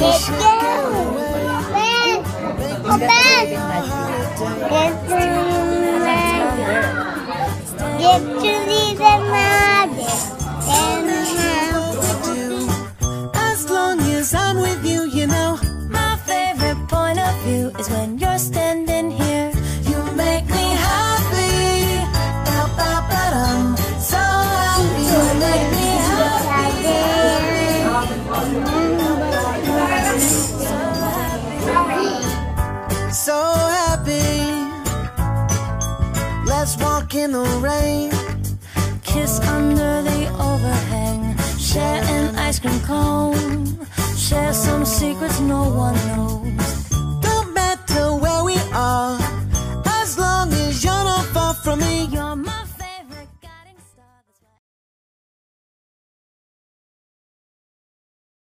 Let's go. Ben. Oh, Ben. Get to Get to the. As long as I'm with you, you know. My favorite point of view is when you're Let's walk in the rain. Kiss under the overhang. Share an ice cream cone. Share some secrets no one knows.